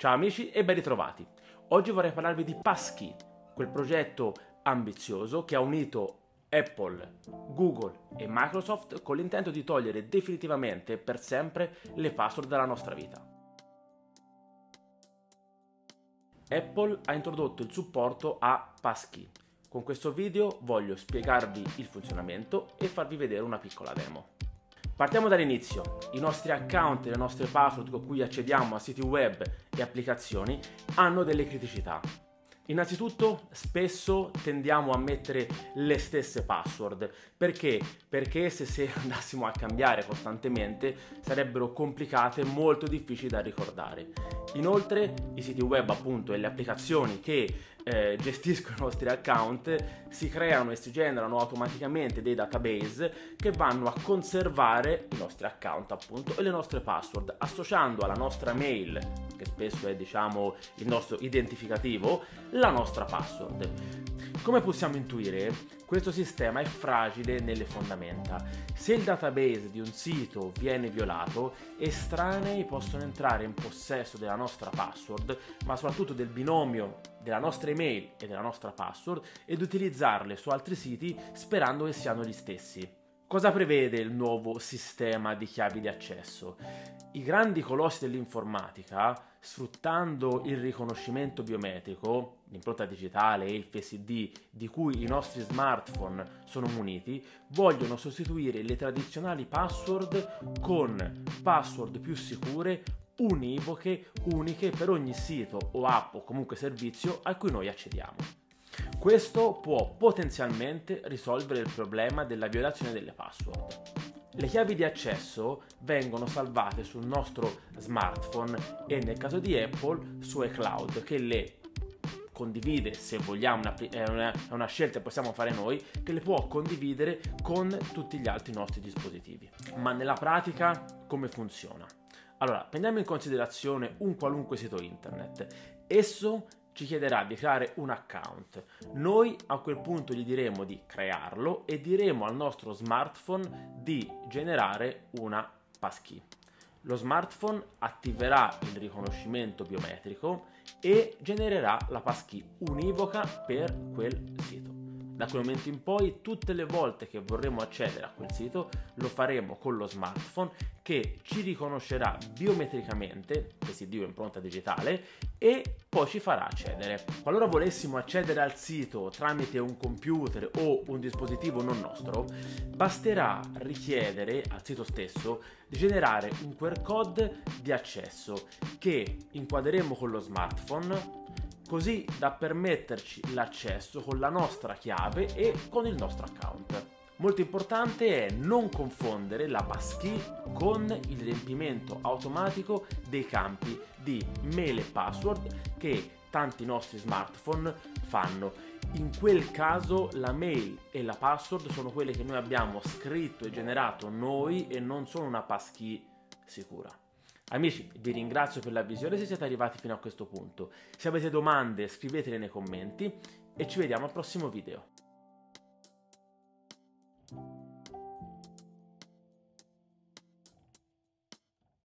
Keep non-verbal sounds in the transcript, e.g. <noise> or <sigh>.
Ciao amici e ben ritrovati. Oggi vorrei parlarvi di Passkey, quel progetto ambizioso che ha unito Apple, Google e Microsoft con l'intento di togliere definitivamente e per sempre le password dalla nostra vita. Apple ha introdotto il supporto a Passkey. Con questo video voglio spiegarvi il funzionamento e farvi vedere una piccola demo. Partiamo dall'inizio. I nostri account e le nostre password con cui accediamo a siti web e applicazioni hanno delle criticità. Innanzitutto spesso tendiamo a mettere le stesse password. Perché? Perché se, se <laughs> andassimo a cambiare costantemente sarebbero complicate e molto difficili da ricordare. Inoltre i siti web appunto e le applicazioni che eh, gestiscono i nostri account si creano e si generano automaticamente dei database che vanno a conservare i nostri account appunto e le nostre password associando alla nostra mail che spesso è diciamo il nostro identificativo la nostra password come possiamo intuire, questo sistema è fragile nelle fondamenta. Se il database di un sito viene violato, estranei possono entrare in possesso della nostra password, ma soprattutto del binomio della nostra email e della nostra password ed utilizzarle su altri siti sperando che siano gli stessi. Cosa prevede il nuovo sistema di chiavi di accesso? I grandi colossi dell'informatica, sfruttando il riconoscimento biometrico, l'impronta digitale e il ID di cui i nostri smartphone sono muniti, vogliono sostituire le tradizionali password con password più sicure, univoche, uniche per ogni sito o app o comunque servizio a cui noi accediamo. Questo può potenzialmente risolvere il problema della violazione delle password. Le chiavi di accesso vengono salvate sul nostro smartphone e nel caso di Apple su iCloud che le condivide se vogliamo, è una, una scelta che possiamo fare noi, che le può condividere con tutti gli altri nostri dispositivi. Ma nella pratica come funziona? Allora, prendiamo in considerazione un qualunque sito internet. Esso ci chiederà di creare un account. Noi a quel punto gli diremo di crearlo e diremo al nostro smartphone di generare una passkey. Lo smartphone attiverà il riconoscimento biometrico e genererà la passkey univoca per quel sito. Da quel momento in poi, tutte le volte che vorremmo accedere a quel sito, lo faremo con lo smartphone che ci riconoscerà biometricamente, che si dio impronta digitale, e poi ci farà accedere. Qualora volessimo accedere al sito tramite un computer o un dispositivo non nostro, basterà richiedere al sito stesso di generare un QR code di accesso che inquadreremo con lo smartphone così da permetterci l'accesso con la nostra chiave e con il nostro account. Molto importante è non confondere la passkey con il riempimento automatico dei campi di mail e password che tanti nostri smartphone fanno. In quel caso la mail e la password sono quelle che noi abbiamo scritto e generato noi e non sono una passkey sicura. Amici, vi ringrazio per la visione se siete arrivati fino a questo punto. Se avete domande scrivetele nei commenti e ci vediamo al prossimo video.